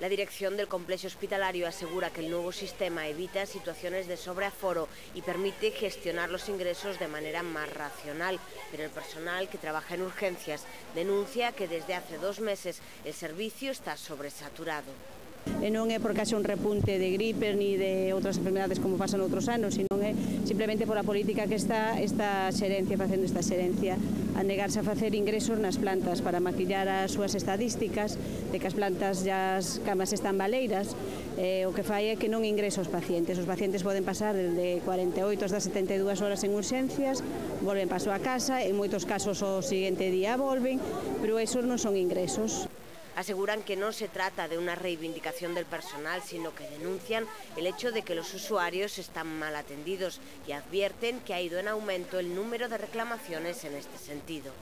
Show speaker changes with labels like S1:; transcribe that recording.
S1: La dirección del complejo hospitalario asegura que el nuevo sistema evita situaciones de sobreaforo y permite gestionar los ingresos de manera más racional, pero el personal que trabaja en urgencias denuncia que desde hace dos meses el servicio está sobresaturado.
S2: E non é porque haxe un repunte de gripe ni de outras enfermedades como pasan outros anos, senón é simplemente por a política que está esta xerencia facendo esta xerencia a negarse a facer ingresos nas plantas para maquillar as súas estadísticas de que as plantas e as camas están baleiras eh, o que fai é que non ingresa os pacientes. Os pacientes poden pasar de 48 hasta 72 horas en urxencias, volven para a súa casa, en moitos casos o seguinte día volven, pero esos non son ingresos.
S1: Aseguran que no se trata de una reivindicación del personal, sino que denuncian el hecho de que los usuarios están mal atendidos y advierten que ha ido en aumento el número de reclamaciones en este sentido.